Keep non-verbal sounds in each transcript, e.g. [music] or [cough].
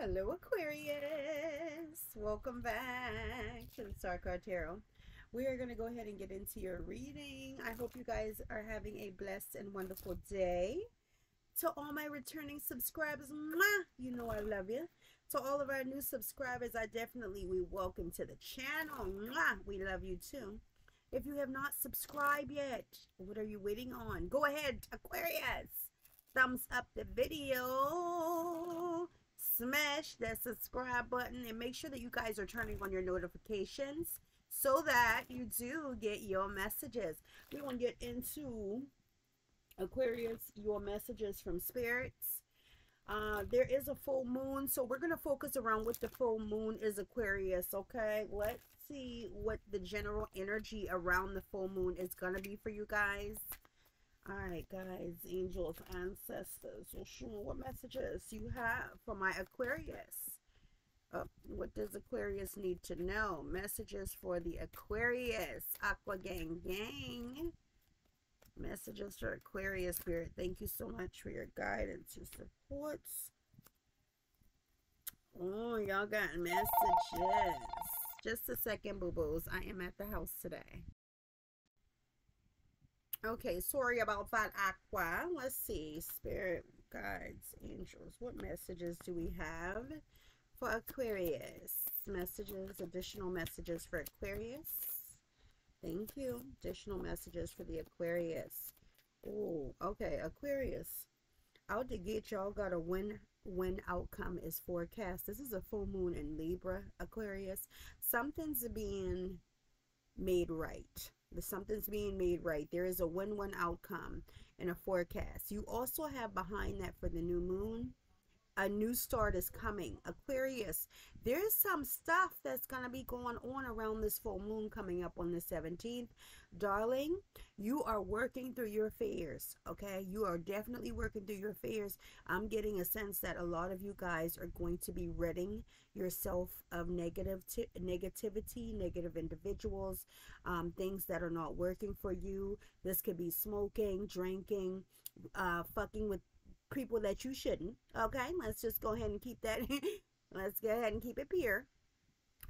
Hello Aquarius! Welcome back to the Star Card Tarot. We are going to go ahead and get into your reading. I hope you guys are having a blessed and wonderful day. To all my returning subscribers, mwah, you know I love you. To all of our new subscribers, I definitely we welcome to the channel. Mwah, we love you too. If you have not subscribed yet, what are you waiting on? Go ahead, Aquarius. Thumbs up the video smash that subscribe button and make sure that you guys are turning on your notifications so that you do get your messages. We want to get into Aquarius, your messages from spirits. Uh, there is a full moon, so we're going to focus around what the full moon is Aquarius, okay? Let's see what the general energy around the full moon is going to be for you guys. All right, guys, angels, ancestors, me what messages you have for my Aquarius. Oh, what does Aquarius need to know? Messages for the Aquarius. Aqua Gang Gang. Messages for Aquarius Spirit. Thank you so much for your guidance and supports. Oh, y'all got messages. Just a second, boo-boos. I am at the house today. Okay, sorry about that, Aqua. Let's see. Spirit, guides, angels. What messages do we have for Aquarius? Messages, additional messages for Aquarius. Thank you. Additional messages for the Aquarius. Oh, okay. Aquarius. Out to get y'all got a win when outcome is forecast. This is a full moon in Libra, Aquarius. Something's being made right the something's being made right. There is a win-win outcome in a forecast. You also have behind that for the new moon a new start is coming. Aquarius there's some stuff that's going to be going on around this full moon coming up on the 17th darling you are working through your fears okay? You are definitely working through your fears. I'm getting a sense that a lot of you guys are going to be ridding yourself of negative negativity negative individuals um, things that are not working for you. This could be smoking drinking uh, fucking with people that you shouldn't. Okay, let's just go ahead and keep that. [laughs] let's go ahead and keep it pure.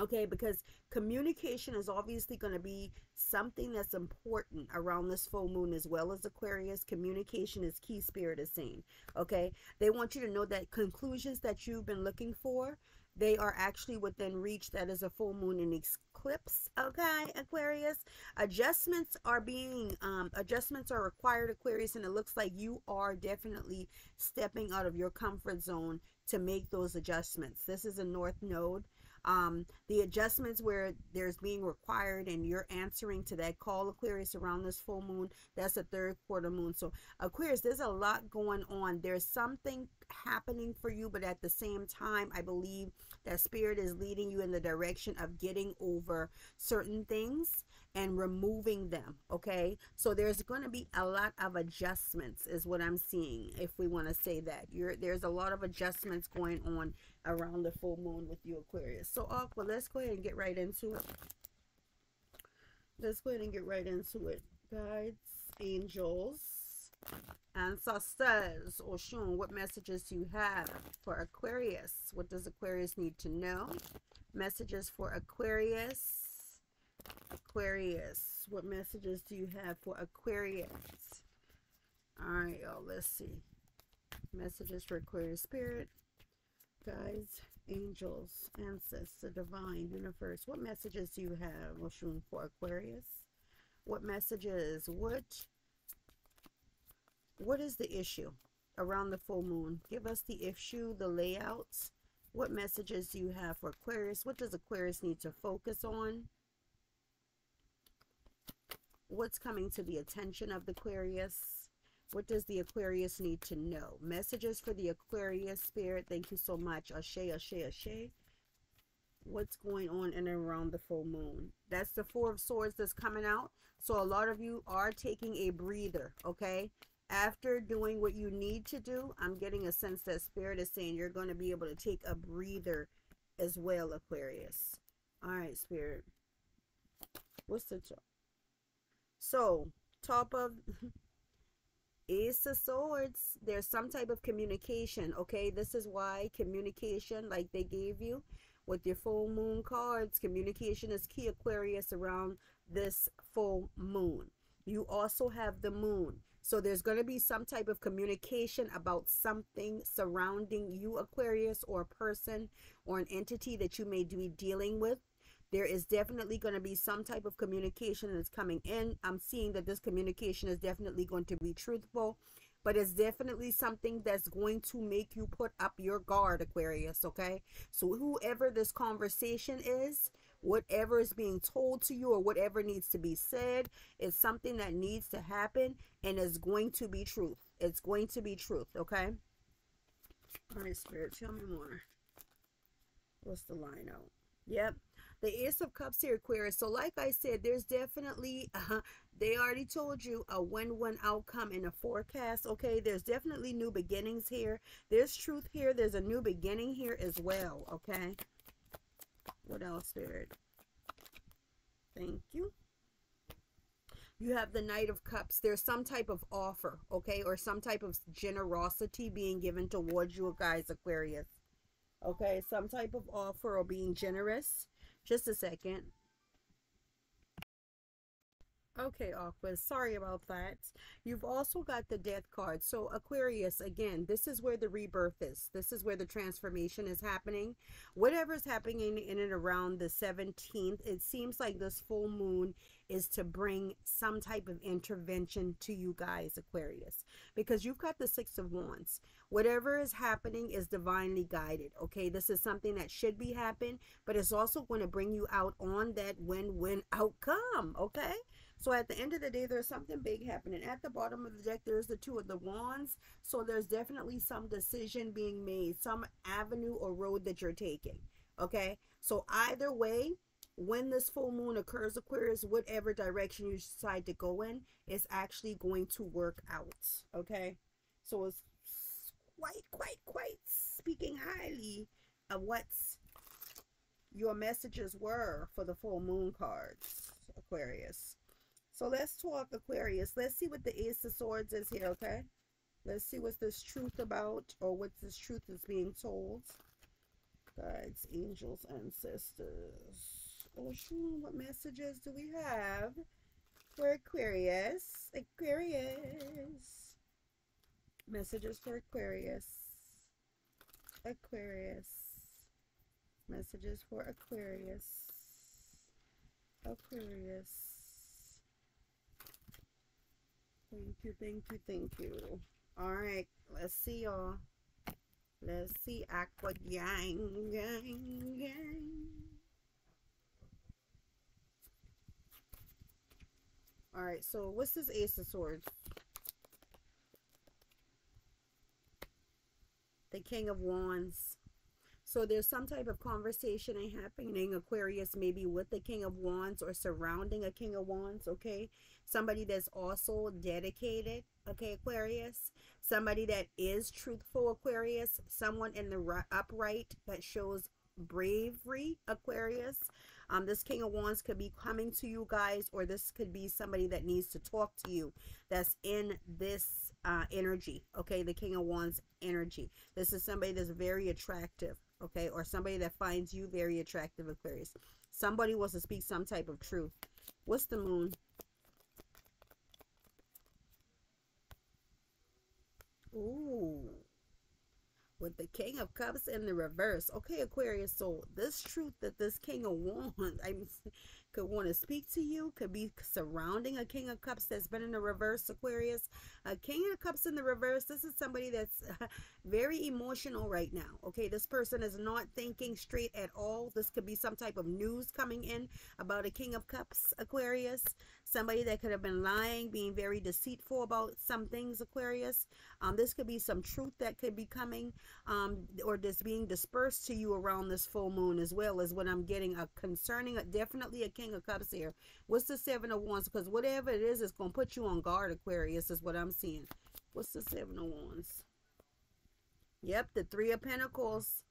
Okay, because communication is obviously going to be something that's important around this full moon as well as Aquarius. Communication is key, Spirit is saying. Okay, they want you to know that conclusions that you've been looking for, they are actually within reach. That is a full moon in eclipse. Okay, Aquarius. Adjustments are being, um, adjustments are required, Aquarius, and it looks like you are definitely stepping out of your comfort zone to make those adjustments. This is a North Node. Um, the adjustments where there's being required and you're answering to that call, Aquarius, around this full moon, that's a third quarter moon. So, Aquarius, there's a lot going on. There's something happening for you, but at the same time, I believe that Spirit is leading you in the direction of getting over certain things and removing them. Okay. So, there's going to be a lot of adjustments, is what I'm seeing, if we want to say that. You're, there's a lot of adjustments going on around the full moon with you, Aquarius. So, Aqua, let's go ahead and get right into it. Let's go ahead and get right into it. Guides, angels, ancestors, Oshun, what messages do you have for Aquarius? What does Aquarius need to know? Messages for Aquarius. Aquarius, what messages do you have for Aquarius? All right, y'all, let's see. Messages for Aquarius Spirit guys, angels, ancestors, the divine, universe. What messages do you have, Oshun, for Aquarius? What messages? What what is the issue around the full moon? Give us the issue, the layouts. What messages do you have for Aquarius? What does Aquarius need to focus on? What's coming to the attention of the Aquarius? What does the Aquarius need to know? Messages for the Aquarius spirit. Thank you so much. Ashe, Ashe, Ashe. What's going on in and around the full moon? That's the Four of Swords that's coming out. So a lot of you are taking a breather, okay? After doing what you need to do, I'm getting a sense that Spirit is saying you're going to be able to take a breather as well, Aquarius. All right, Spirit. What's the top? So, top of... [laughs] Ace of Swords, there's some type of communication, okay? This is why communication, like they gave you with your full moon cards, communication is key, Aquarius, around this full moon. You also have the moon. So there's going to be some type of communication about something surrounding you, Aquarius, or a person or an entity that you may be dealing with there is definitely going to be some type of communication that's coming in. I'm seeing that this communication is definitely going to be truthful, but it's definitely something that's going to make you put up your guard, Aquarius, okay? So whoever this conversation is, whatever is being told to you or whatever needs to be said is something that needs to happen and is going to be truth. It's going to be truth, okay? All right, Spirit, tell me more. What's the line out? Yep, the Ace of Cups here, Aquarius. So like I said, there's definitely, uh, they already told you a win-win outcome in the forecast. Okay, there's definitely new beginnings here. There's truth here. There's a new beginning here as well. Okay. What else, Spirit? Thank you. You have the Knight of Cups. There's some type of offer, okay, or some type of generosity being given towards you guys, Aquarius. Okay, some type of offer or being generous. Just a second. Okay, Aquas, sorry about that. You've also got the death card. So Aquarius, again, this is where the rebirth is. This is where the transformation is happening. Whatever's happening in and around the 17th, it seems like this full moon is to bring some type of intervention to you guys, Aquarius, because you've got the Six of Wands. Whatever is happening is divinely guided, okay? This is something that should be happening, but it's also going to bring you out on that win-win outcome, okay? So at the end of the day, there's something big happening. At the bottom of the deck, there's the two of the wands. So there's definitely some decision being made, some avenue or road that you're taking. Okay. So either way, when this full moon occurs, Aquarius, whatever direction you decide to go in is actually going to work out. Okay. So it's quite, quite, quite speaking highly of what your messages were for the full moon cards, Aquarius. So let's talk Aquarius. Let's see what the Ace of Swords is here, okay? Let's see what this truth about or what this truth is being told. Guides, angels, ancestors. What messages do we have for Aquarius? Aquarius. Messages for Aquarius. Aquarius. Messages for Aquarius. Aquarius. Thank you, thank you, thank you. All right, let's see y'all. Let's see Aqua Gang, Gang, Gang. Alright, so what's this Ace of Swords? The King of Wands. So there's some type of conversation happening, Aquarius, maybe with the King of Wands or surrounding a King of Wands, okay? Somebody that's also dedicated, okay, Aquarius? Somebody that is truthful, Aquarius? Someone in the upright that shows bravery, Aquarius? Um, this King of Wands could be coming to you guys, or this could be somebody that needs to talk to you that's in this uh, energy, okay? The King of Wands energy. This is somebody that's very attractive, okay? Or somebody that finds you very attractive, Aquarius. Somebody wants to speak some type of truth. What's the moon? Ooh with the king of cups in the reverse. Okay aquarius so this truth that this king of wands [laughs] i could want to speak to you could be surrounding a king of cups that's been in the reverse aquarius. A king of cups in the reverse this is somebody that's [laughs] very emotional right now okay? This person is not thinking straight at all. This could be some type of news coming in about a king of cups aquarius. Somebody that could have been lying being very deceitful about some things aquarius. Um, this could be some truth that could be coming um, or just being dispersed to you around this full moon as well as what i'm getting a concerning definitely a king of cups here. What's the seven of wands? Because whatever it is it's going to put you on guard aquarius is what i'm seeing. What's the seven of wands? Yep the three of pentacles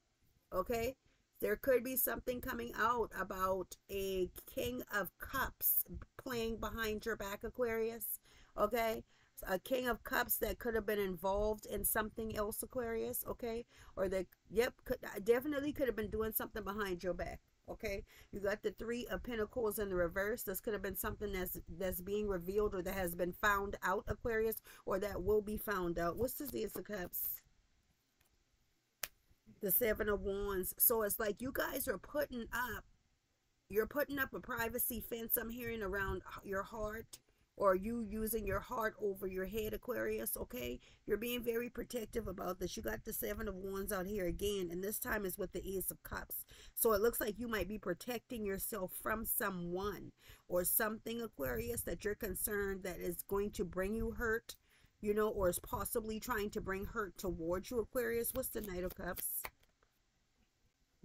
okay? There could be something coming out about a king of cups playing behind your back aquarius okay a king of cups that could have been involved in something else aquarius okay? Or that yep could definitely could have been doing something behind your back okay? You got the three of pentacles in the reverse. This could have been something that's that's being revealed or that has been found out aquarius or that will be found out. What's the ace of cups? The seven of wands. So it's like you guys are putting up you're putting up a privacy fence i'm hearing around your heart or you using your heart over your head aquarius okay? You're being very protective about this. You got the seven of wands out here again and this time is with the ace of cups. So it looks like you might be protecting yourself from someone or something aquarius that you're concerned that is going to bring you hurt you know or is possibly trying to bring hurt towards you aquarius. What's the knight of cups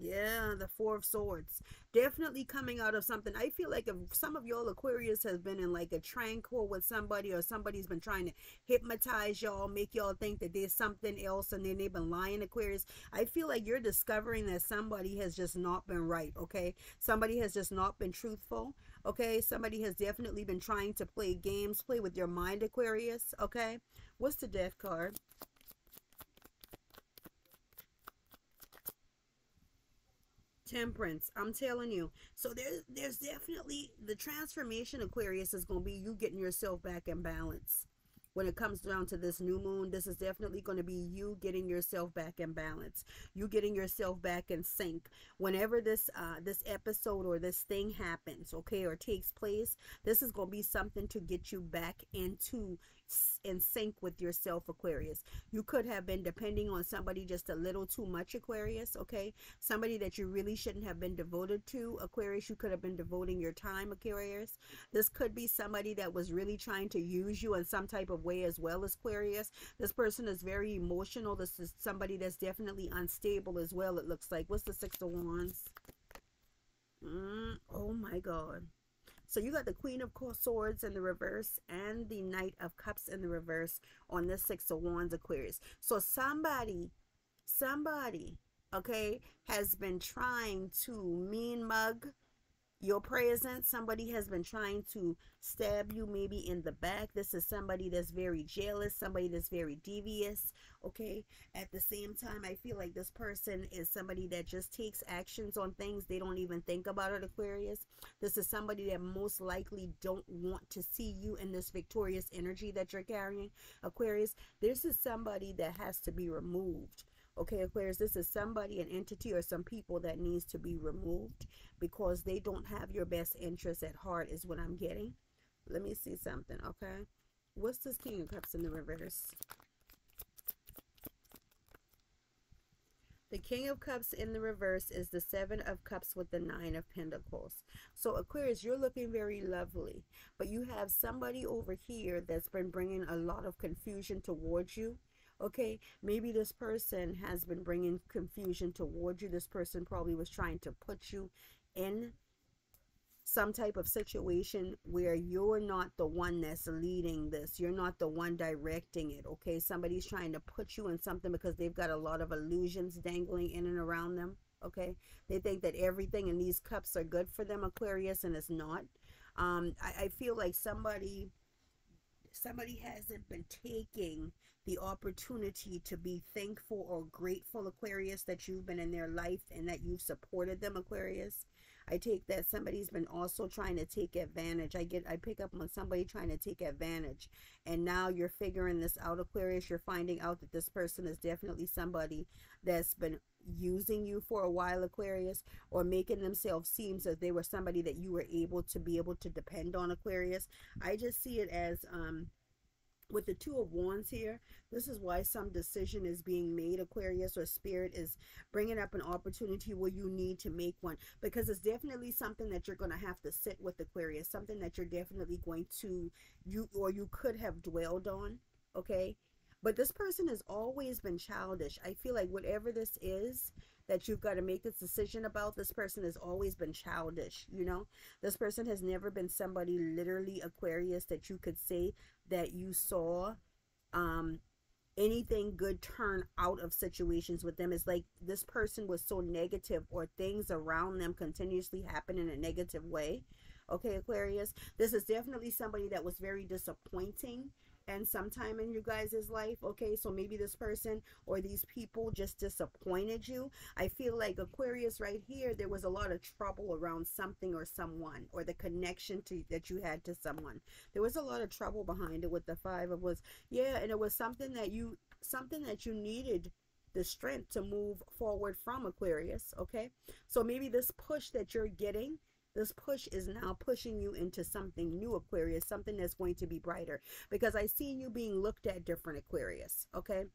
yeah, the Four of Swords. Definitely coming out of something. I feel like if some of y'all Aquarius has been in like a tranquil with somebody or somebody's been trying to hypnotize y'all, make y'all think that there's something else and then they've been lying Aquarius. I feel like you're discovering that somebody has just not been right, okay? Somebody has just not been truthful, okay? Somebody has definitely been trying to play games, play with your mind Aquarius, okay? What's the death card? Temperance i'm telling you. So there's there's definitely the transformation aquarius is going to be you getting yourself back in balance. When it comes down to this new moon this is definitely going to be you getting yourself back in balance. You getting yourself back in sync. Whenever this uh this episode or this thing happens okay or takes place this is going to be something to get you back into in sync with yourself aquarius. You could have been depending on somebody just a little too much aquarius okay? Somebody that you really shouldn't have been devoted to aquarius you could have been devoting your time aquarius. This could be somebody that was really trying to use you in some type of way as well as aquarius. This person is very emotional. This is somebody that's definitely unstable as well it looks like. What's the six of wands? Mm, oh my god so you got the Queen of Swords in the reverse and the Knight of Cups in the reverse on this Six of Wands Aquarius. So somebody, somebody, okay, has been trying to mean mug your presence. Somebody has been trying to stab you maybe in the back. This is somebody that's very jealous somebody that's very devious okay? At the same time i feel like this person is somebody that just takes actions on things. They don't even think about it aquarius. This is somebody that most likely don't want to see you in this victorious energy that you're carrying aquarius. This is somebody that has to be removed Okay, Aquarius, this is somebody, an entity, or some people that needs to be removed because they don't have your best interest at heart is what I'm getting. Let me see something, okay? What's this King of Cups in the reverse? The King of Cups in the reverse is the Seven of Cups with the Nine of Pentacles. So Aquarius, you're looking very lovely, but you have somebody over here that's been bringing a lot of confusion towards you okay maybe this person has been bringing confusion towards you. This person probably was trying to put you in some type of situation where you're not the one that's leading this. You're not the one directing it okay? Somebody's trying to put you in something because they've got a lot of illusions dangling in and around them okay? They think that everything in these cups are good for them aquarius and it's not. Um i, I feel like somebody somebody hasn't been taking the opportunity to be thankful or grateful, Aquarius, that you've been in their life and that you've supported them, Aquarius. I take that somebody's been also trying to take advantage. I get I pick up on somebody trying to take advantage. And now you're figuring this out, Aquarius. You're finding out that this person is definitely somebody that's been using you for a while, Aquarius, or making themselves seem as they were somebody that you were able to be able to depend on, Aquarius. I just see it as um with the two of wands here this is why some decision is being made aquarius or spirit is bringing up an opportunity where you need to make one because it's definitely something that you're going to have to sit with aquarius something that you're definitely going to you or you could have dwelled on okay but this person has always been childish. I feel like whatever this is that you've got to make this decision about this person has always been childish you know? This person has never been somebody literally aquarius that you could say that you saw um anything good turn out of situations with them. Is like this person was so negative or things around them continuously happen in a negative way. Okay aquarius this is definitely somebody that was very disappointing and sometime in you guys' life okay? So maybe this person or these people just disappointed you. I feel like aquarius right here there was a lot of trouble around something or someone or the connection to that you had to someone. There was a lot of trouble behind it with the five of was yeah and it was something that you something that you needed the strength to move forward from aquarius okay? So maybe this push that you're getting this push is now pushing you into something new, Aquarius, something that's going to be brighter. Because I see you being looked at different, Aquarius. Okay?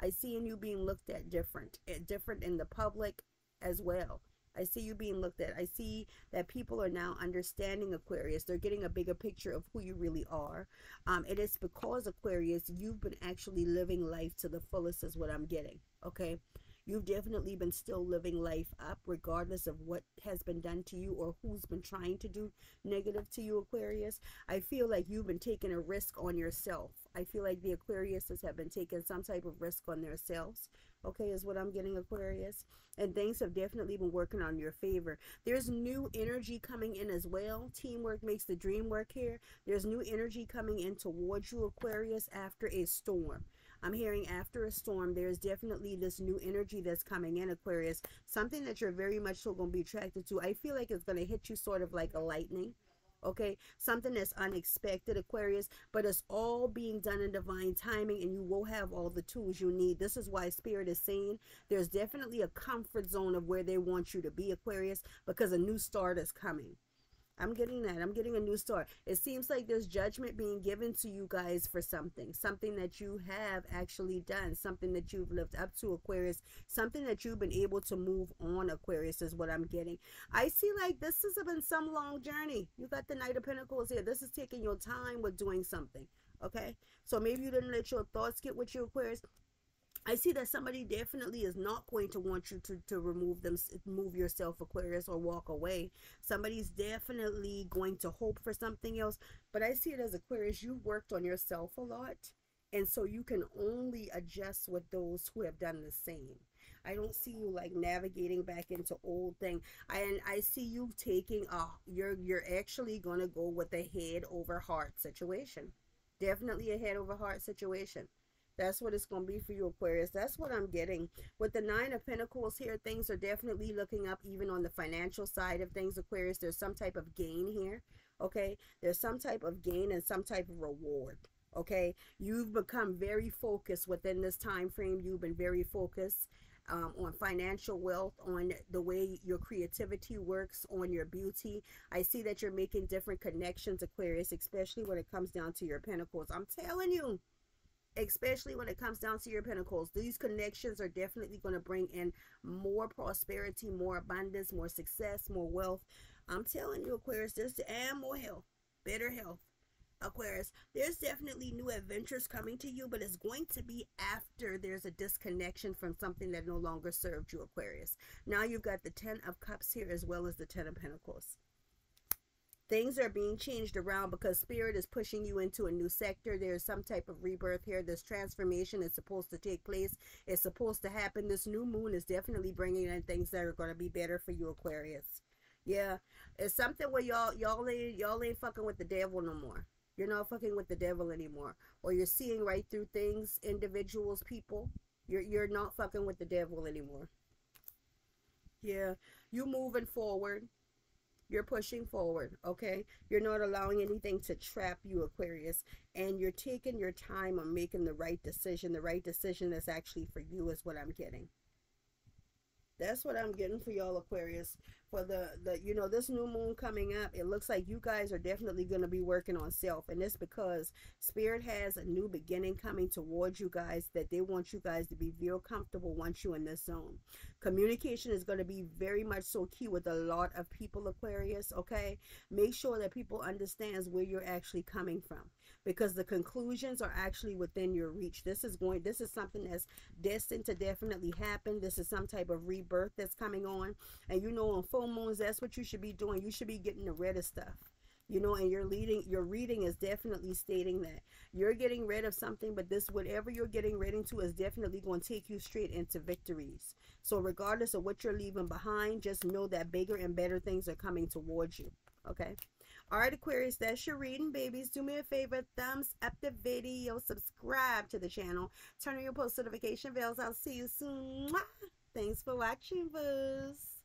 I see in you being looked at different, eh, different in the public as well. I see you being looked at. I see that people are now understanding Aquarius. They're getting a bigger picture of who you really are. Um, it is because Aquarius, you've been actually living life to the fullest, is what I'm getting. Okay. You've definitely been still living life up, regardless of what has been done to you or who's been trying to do negative to you, Aquarius. I feel like you've been taking a risk on yourself. I feel like the Aquariuses have been taking some type of risk on themselves. Okay, is what I'm getting, Aquarius. And things have definitely been working on your favor. There's new energy coming in as well. Teamwork makes the dream work here. There's new energy coming in towards you, Aquarius, after a storm. I'm hearing after a storm, there's definitely this new energy that's coming in, Aquarius. Something that you're very much so going to be attracted to. I feel like it's going to hit you sort of like a lightning. Okay, something that's unexpected, Aquarius, but it's all being done in divine timing, and you will have all the tools you need. This is why Spirit is saying there's definitely a comfort zone of where they want you to be, Aquarius, because a new start is coming. I'm getting that. I'm getting a new start. It seems like there's judgment being given to you guys for something, something that you have actually done, something that you've lived up to, Aquarius, something that you've been able to move on, Aquarius, is what I'm getting. I see like this has been some long journey. You got the Knight of Pentacles here. This is taking your time with doing something. Okay, so maybe you didn't let your thoughts get with you, Aquarius. I see that somebody definitely is not going to want you to, to remove them, move yourself, Aquarius, or walk away. Somebody's definitely going to hope for something else. But I see it as Aquarius, you've worked on yourself a lot. And so you can only adjust with those who have done the same. I don't see you like navigating back into old thing. I, and I see you taking a, you're, you're actually going to go with a head over heart situation. Definitely a head over heart situation. That's what it's going to be for you, Aquarius. That's what I'm getting. With the Nine of Pentacles here, things are definitely looking up even on the financial side of things, Aquarius. There's some type of gain here, okay? There's some type of gain and some type of reward, okay? You've become very focused within this time frame. You've been very focused. Um, on financial wealth, on the way your creativity works, on your beauty. I see that you're making different connections, Aquarius, especially when it comes down to your pentacles. I'm telling you, especially when it comes down to your pentacles these connections are definitely going to bring in more prosperity more abundance more success more wealth. I'm telling you aquarius there's and more health better health. Aquarius there's definitely new adventures coming to you but it's going to be after there's a disconnection from something that no longer served you aquarius. Now you've got the ten of cups here as well as the ten of pentacles things are being changed around because spirit is pushing you into a new sector. There's some type of rebirth here. This transformation is supposed to take place. It's supposed to happen. This new moon is definitely bringing in things that are going to be better for you aquarius. Yeah. It's something where y'all y'all ain't y'all ain't fucking with the devil no more. You're not fucking with the devil anymore. Or you're seeing right through things individuals people. You're you're not fucking with the devil anymore. Yeah. You moving forward you're pushing forward, okay? You're not allowing anything to trap you, Aquarius. And you're taking your time on making the right decision. The right decision that's actually for you is what I'm getting. That's what I'm getting for y'all, Aquarius for the the you know this new moon coming up it looks like you guys are definitely going to be working on self and it's because spirit has a new beginning coming towards you guys that they want you guys to be real comfortable once you're in this zone. Communication is going to be very much so key with a lot of people aquarius okay? Make sure that people understands where you're actually coming from because the conclusions are actually within your reach this is going this is something that's destined to definitely happen this is some type of rebirth that's coming on and you know on full moons, that's what you should be doing. You should be getting rid of stuff. You know, and your leading your reading is definitely stating that you're getting rid of something, but this whatever you're getting rid into is definitely going to take you straight into victories. So regardless of what you're leaving behind, just know that bigger and better things are coming towards you. Okay. All right, Aquarius, that's your reading, babies. Do me a favor, thumbs up the video, subscribe to the channel, turn on your post notification bells. I'll see you soon. Thanks for watching, booze.